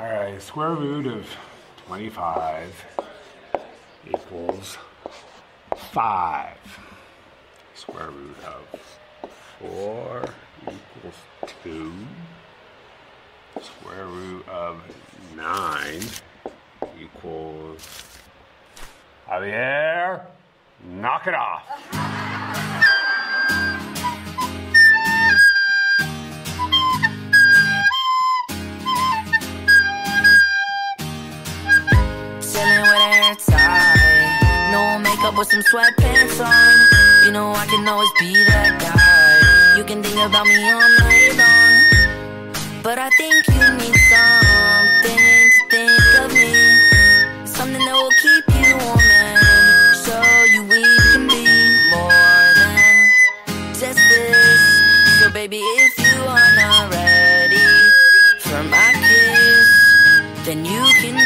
Alright, square root of 25 equals 5. Square root of 4 equals 2. Square root of 9 equals... Javier, knock it off. With some sweatpants on. You know I can always be that guy. You can think about me all night long. But I think you need something to think of me. Something that will keep you warm and show you we can be more than just this. So baby, if you are not ready for my kiss, then you can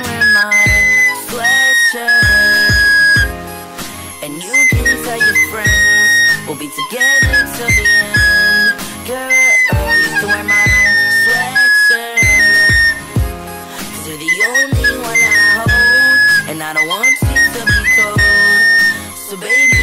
be together till the end. Girl, you can wear my sweatshirt. Cause you're the only one I hold. And I don't want you to be cold. So baby,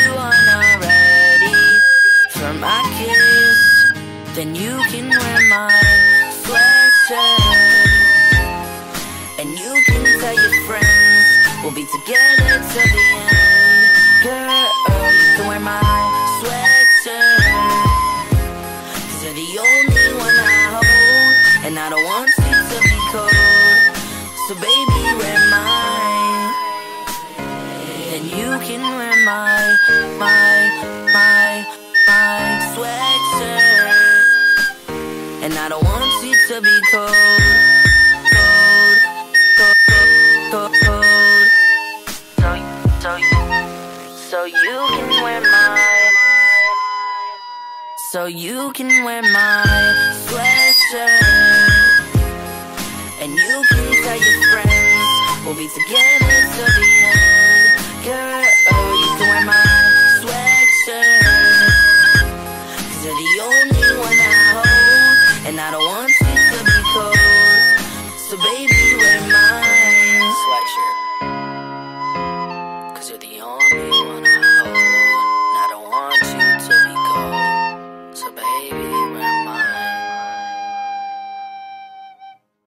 if you are not ready for my kiss, then you can wear my sweatshirt. And you can tell your friends we'll be together till the end. Girl, you can wear my sweatshirt. Cause you're the only one I hold. And I don't want you to be cold. So baby, my, my, my, sweatshirt. And I don't want you to be cold. Cold, cold, cold, cold. So, so, so you can wear my, so you can wear my sweatshirt. And you can tell your friends we'll be together till the end. Girl, I don't want